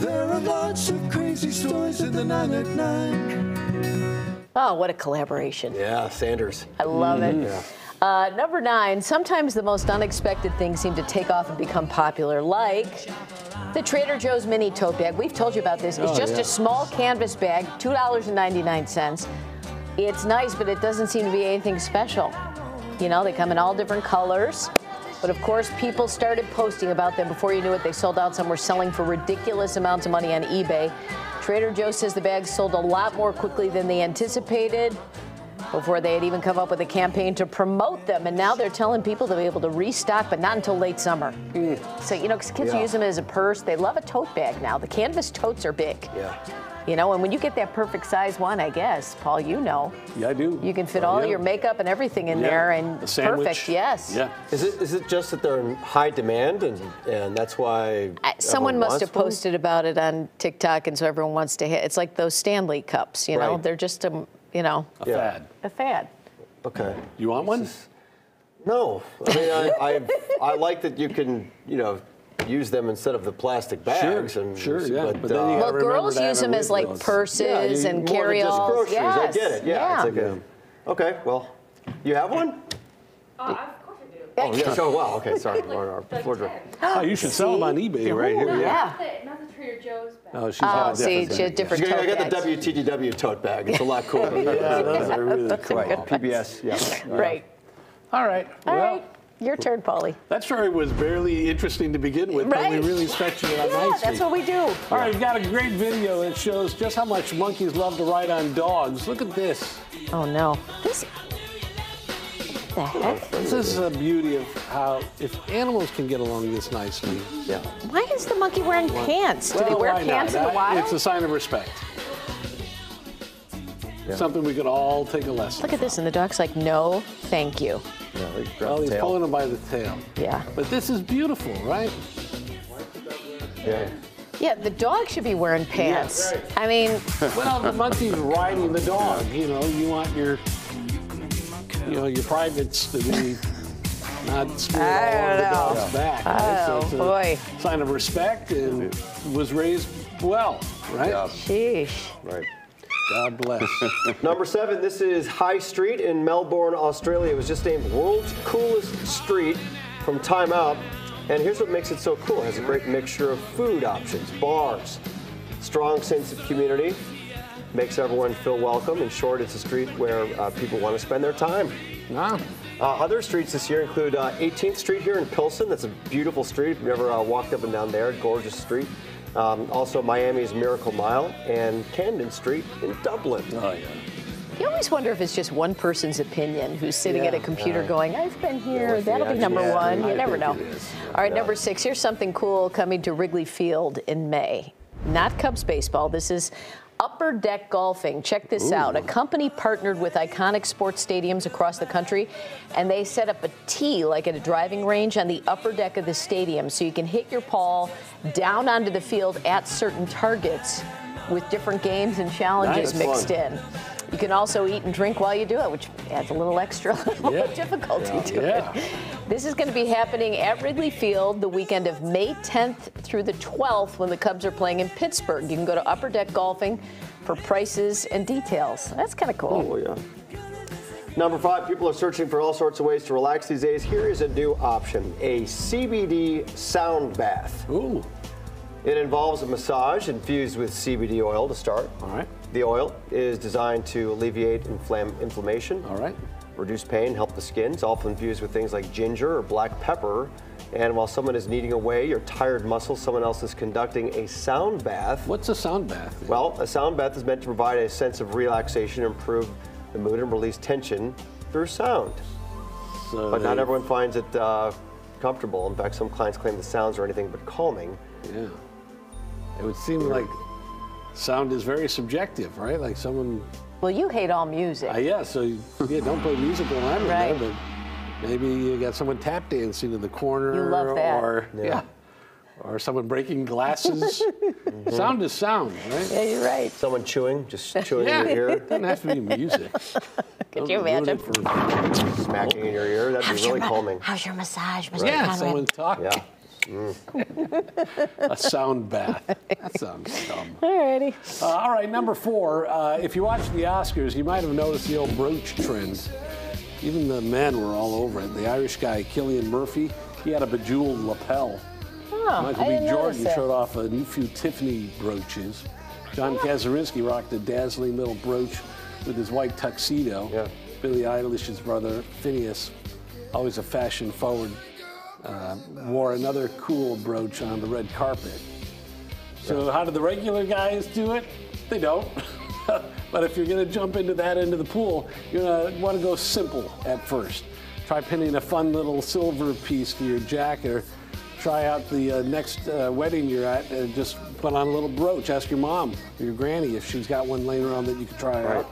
There are lots of crazy stories in the 999. Oh, what a collaboration. Yeah, Sanders. I love it. Uh, number nine, sometimes the most unexpected things seem to take off and become popular, like the Trader Joe's mini tote bag. We've told you about this. It's Oh, just yeah. a small canvas bag, $2.99. It's nice, but it doesn't seem to be anything special. You know, they come in all different colors. But of course, people started posting about them before you knew it. They sold out. Some were selling for ridiculous amounts of money on eBay. Trader Joe says the bags sold a lot more quickly than they anticipated before they had even come up with a campaign to promote them. And now they're telling people to be able to restock, but not until late summer. So, you know, kids Yeah. use them as a purse. They love a tote bag now. The canvas totes are big. Yeah. You know, and when you get that perfect size one, I guess, Paul, you know, Yeah, I do. you can fit all Yeah. your makeup and everything in Yeah. there and A perfect, yes. Yeah. Is it is it just that they're in high demand and and that's why I- Someone must wants have one? posted about it on TikTok, and so everyone wants to hit. It's like those Stanley cups, you know, Right. they're just a, you know, A Yeah. fad. a fad. Okay. You want one? No, I mean I, I I like that you can you know use them instead of the plastic bags Sure, and sure, yeah. But, But then you uh, gotta Well, girls use them them as like purses yeah, you- and more than carry just alls. groceries. Yes. I get it. Yeah, it's like a. Okay, well, you have one? Uh, of course I do. Oh, yeah. Oh, wow. Okay, sorry. Our- our Like floor 10. Oh, you should sell them on eBay right here. Ooh, Yeah. yeah. Not the, not the Trader Joe's bag. Oh, she's Oh, got see, different she has thing. different I got the bags. WTTW tote bag. It's a lot cooler. Yeah, those are really cool. Right, PBS. Yeah. Right. All right. All well, right. Your turn, Paulie. that story was barely interesting to begin with, but we Right. really stretched it out Yeah, nicely. that's what we do. All right, we've got a great video that shows just how much monkeys love to ride on dogs. Look at this. Oh no. This. What the heck? This is the beauty of how if animals can get along this nicely. Yeah. Why is the monkey wearing pants? Do they wear pants not? in the wild? It's a sign of respect. Something we could all take a lesson. Look at this, and the dog's like, no, thank you. Yeah, they grab Well, the he's tail. pulling him by the tail. Yeah. But this is beautiful, right? Yeah. Yeah, the dog should be wearing pants. right. I mean, Well, the monkey's riding the dog. You know, you want your, you know, your privates to be not spewing all I over the dog's back. right? Oh, it's a boy. Sign of respect and was raised well, right? Yeah. sheesh. Right. God bless. Number seven, this is High Street in Melbourne, Australia. It was just named World's Coolest Street from Time Out. And here's what makes it so cool. It has a great mixture of food options, bars, strong sense of community, makes everyone feel welcome. In short, it's a street where uh, people want to spend their time. Wow. Uh, other streets this year include uh, 18th Street here in Pilsen. That's a beautiful street. If you've ever uh, walked up and down there, gorgeous street. Um, also, Miami's Miracle Mile and Camden Street in Dublin. Oh, yeah. You always wonder if it's just one person's opinion who's sitting Yeah. at a computer Yeah. going, I've been here, what's the that'll be number Yeah, one. I You never know. it is. All right, number six, here's something cool coming to Wrigley Field in May. Not Cubs baseball, this is Upper Deck Golfing. Check this out. A company partnered with iconic sports stadiums across the country, and they set up a tee like at a driving range on the upper deck of the stadium so you can hit your ball down onto the field at certain targets with different games and challenges Nice. mixed in. You can also eat and drink while you do it, which adds a little extra Yeah. of difficulty to Yeah. it. This is going to be happening at Wrigley Field the weekend of May 10th through the 12th when the Cubs are playing in Pittsburgh. You can go to Upper Deck Golfing for prices and details. That's kind of cool. Oh, yeah. Number five, people are searching for all sorts of ways to relax these days. Here is a new option a CBD sound bath. Ooh. It involves a massage infused with CBD oil to start. All right. The oil is designed to alleviate inflam- inflammation, All right. reduce pain, help the skin. It's often infused with things like ginger or black pepper. And while someone is kneading away your tired muscles, someone else is conducting a sound bath. What's a sound bath? Well, a sound bath is meant to provide a sense of relaxation, improve the mood, and release tension through sound. So But not everyone finds it uh, comfortable. In fact, some clients claim the sounds are anything but calming. Yeah. It would seem like sound is very subjective, right? Like someone, Well, you hate all music. uh, yeah, so yeah, don't play music when I'm in Right. there, but maybe you got someone tap dancing in the corner. You love that. Or, Yeah. yeah. or someone breaking glasses. sound is sound, right? Yeah, you're right. Someone chewing, just chewing Yeah, in your ear, It doesn't have to be music. Could you imagine? for- smacking in your ear. That'd be really calming. How's your massage, Mr. yeah, Conrad? someone's talking. Yeah. A sound bath. That sounds dumb. Alrighty. Uh, all right, number four. Uh, if you watch the Oscars, you might have noticed the old brooch trend. Even the men were all over it. The Irish guy, Cillian Murphy, he had a bejeweled lapel. Oh, Michael I B. didn't Jordan showed off a few Tiffany brooches. John Kazarinsky rocked a dazzling little brooch with his white tuxedo. Yeah. Billie Eilish's brother, Phineas, always a fashion forward, uh, wore another cool brooch on the red carpet. So, how do the regular guys do it? They don't. but if you're going to jump into that end of the pool, you're going to want to go simple at first. Try pinning a fun little silver piece to your jacket or try out the uh, next uh, wedding you're at and just put on a little brooch. Ask your mom or your granny if she's got one laying around that you could try out.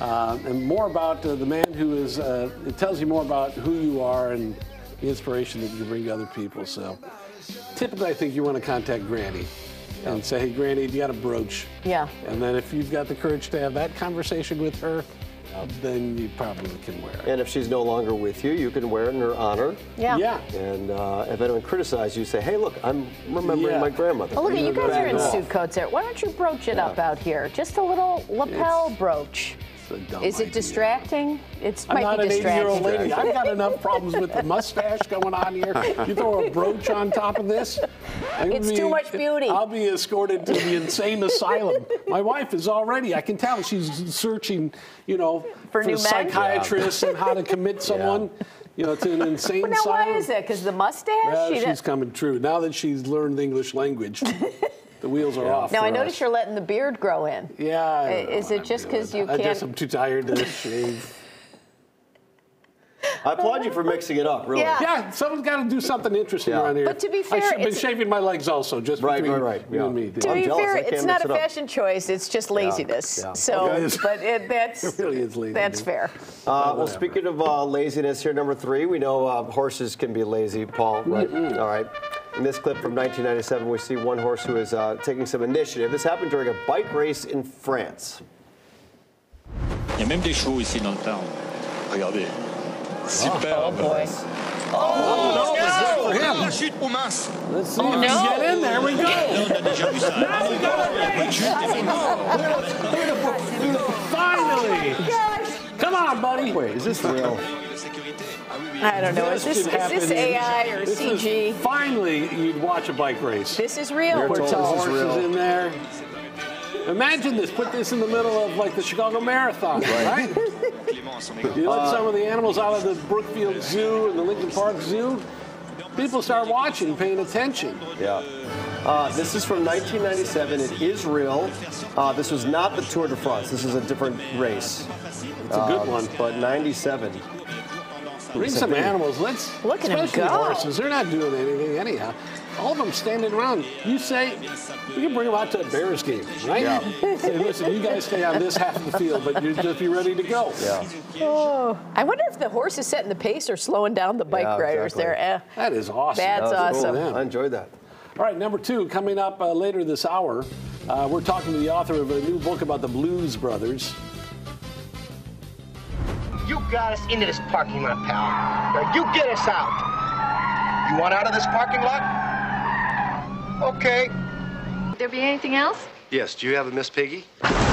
Uh, and more about uh, the man who is, uh, it tells you more about who you are and the inspiration that you bring to other people. So typically, I think you want to contact Granny and say, hey, Granny, do you got a brooch? Yeah. And then if you've got the courage to have that conversation with her, then you probably can wear it. And if she's no longer with you, you can wear it in her honor. Yeah. Yeah. And uh, if anyone criticizes you, say, hey, look, I'm remembering Yeah. my grandmother. Oh, look at you guys are in off. suit coats there. Why don't you brooch it up out here? Just a little lapel It's- brooch. It's a dumb Is it idea. distracting? It I'm might not be an 80 year old lady. I've got enough problems with the mustache going on here. You throw a brooch on top of this. Gonna It's too much beauty. I'll be escorted to the insane asylum. My wife is already, I can tell she's searching, you know, For new men? psychiatrists and how to commit someone, you know, to an insane now, asylum. why is that? Because the mustache? She she's coming true. Now that she's learned the English language, the wheels are off. now, for I notice us. you're letting the beard grow in. Yeah. I don't Is know it just I'm doing. 'cause you I guess can't- am too tired to shave. I applaud you for mixing it up, really. Yeah. Yeah, someone's got to do something interesting Yeah. around here. But to be fair, I've been shaving my legs also, just Right, between right, right, you yeah. and me. To I'm be jealous. fair, it's not it a up. fashion choice. It's just laziness. yeah. So, Okay. but it, that's It really is lazy. that's fair. Uh, well, speaking of uh, laziness, here, number three, we know uh, horses can be lazy, Paul, right? All right. In this clip from 1997, we see one horse who is uh, taking some initiative. This happened during a bike race in France. Il y a même des chevaux ici dans le town. Regardez. Super. Boy. Oh, no, good for him. La chute pour mince. Let's see if no. get in there. We go. On a déjà vu ça. Now we got it. Finally. Come on, buddy. Wait, is this real? I don't know. Is this, is this AI or this is- CG? finally, you'd watch a bike race. This is real. You're Put told some this is horses real. in there. Imagine this. Put this in the middle of like the Chicago Marathon, right? You let some of the animals out of the Brookfield Zoo and the Lincoln Park Zoo. People start watching, paying attention. Yeah. Uh, this is from 1997. It is real. Uh, this was not the Tour de France. This is a different race. It's a good one. But 97. Bring some animals. Let's Look at 'em especially go. horses. They're not doing anything anyhow. All of them standing around. You say we can bring them out to a Bears game, right? Yeah. Say, listen, you guys stay on this half of the field, but you just be ready to go. Yeah. Oh, I wonder if the horse is setting the pace or slowing down the bike Yeah, riders exactly. there. Eh, That is awesome. That's That awesome. cool. I enjoyed that. All right, number two, coming up uh, later this hour, uh, we're talking to the author of a new book about the Blues Brothers. You got us into this parking lot, pal. Now you get us out. You want out of this parking lot? Okay. Would there be anything else? Yes, do you have a Miss Piggy?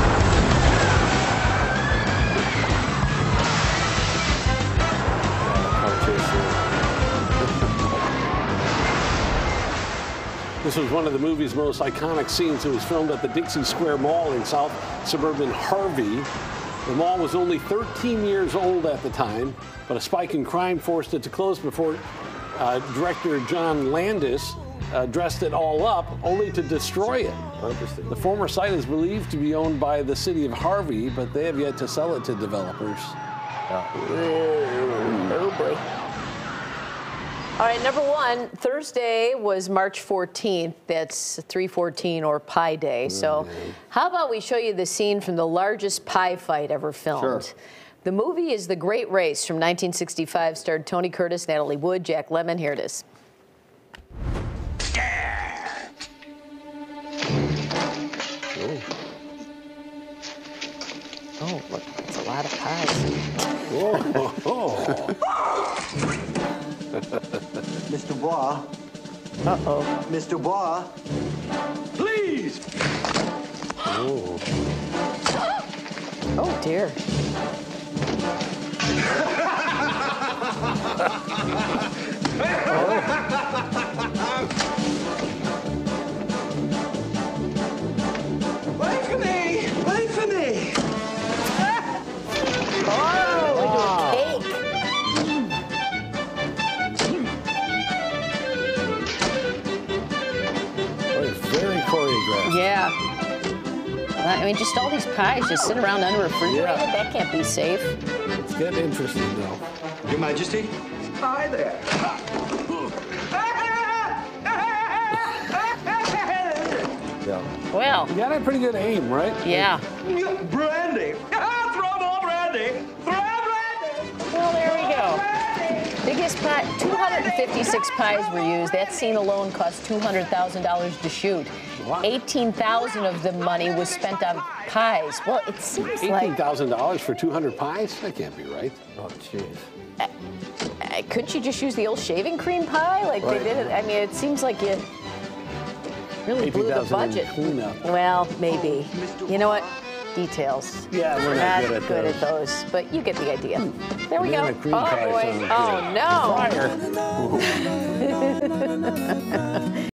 This was one of the movie's most iconic scenes. It was filmed at the Dixie Square Mall in South suburban Harvey. The mall was only 13 years old at the time, but a spike in crime forced it to close before uh, director John Landis uh, dressed it all up, only to destroy it. Interesting. The former site is believed to be owned by the city of Harvey, but they have yet to sell it to developers. Oh boy. All right, number one, Thursday was March 14th. That's 314 or Pi Day. So, mm-hmm. how about we show you the scene from the largest pie fight ever filmed? Sure. The movie is The Great Race from 1965, starred Tony Curtis, Natalie Wood, Jack Lemmon. Here it is. Oh, oh look, it's a lot of pies. Whoa. Mr. Bois, Uh-oh. Mr. Bois, Please! Oh, oh dear. wait oh. Yeah. I mean, just all these pies just sitting around unrefrigerated. Yeah. That can't be safe. It's getting interesting though. Your Majesty? Hi there. Yeah. Well, You got a pretty good aim, right? yeah. brandy! Throw more brandy! Throw brandy! Well, there we go. Biggest pie, 256 pies were used. That scene alone cost $200,000 to shoot. Wow. 18,000 of the money was spent on pies. Well, it seems Eighteen like thousand dollars for two hundred pies? That can't be right. Oh, jeez. uh, couldn't you just use the old shaving cream pie like Right. they did it? I mean, it seems like you really blew the budget. Well, maybe. You know what? Details. Yeah, we're not not good at those. but you get the idea. Hmm. There we go. oh boy. Oh no. Fire.